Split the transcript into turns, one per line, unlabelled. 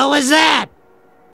What hell was that?